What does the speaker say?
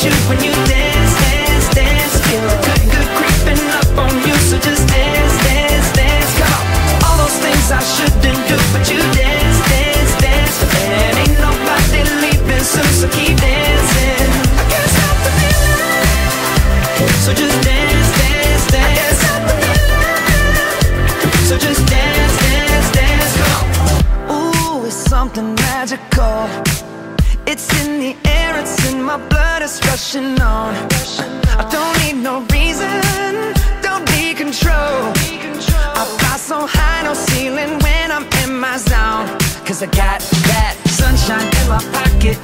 when you dance, dance, dance. Creeping up on you, so just dance, dance, dance. All those things I shouldn't do, but you dance, dance, dance. And ain't nobody leaving so keep dancing. I can't stop the feeling, so just dance, dance, dance. So just dance, dance, dance. Ooh, it's something magical. It's rushing on. I don't need no reason, don't need control. I fly so high, no ceiling when I'm in my zone. Cause I got that sunshine in my pocket,